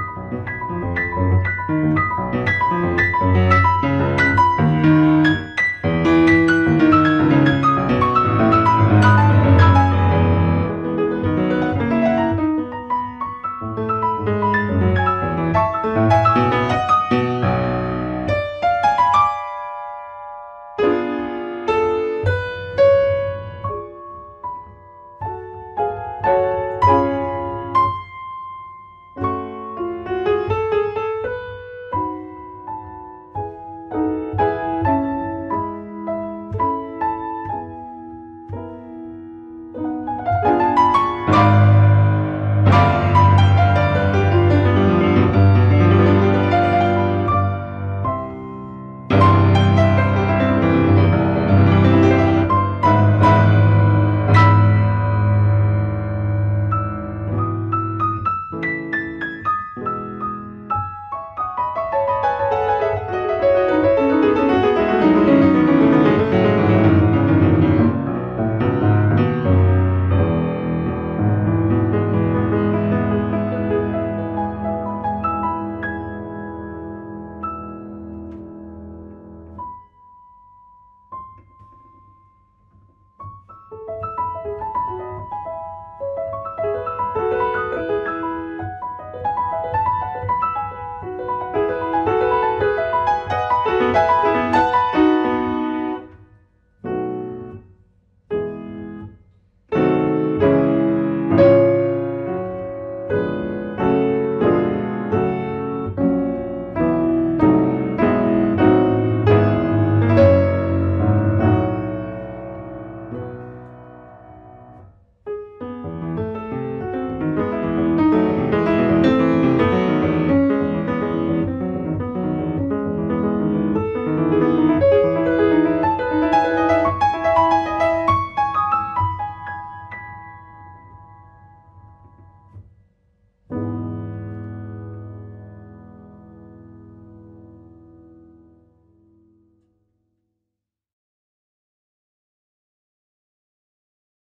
Música